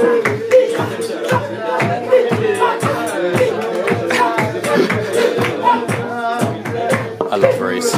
I love race.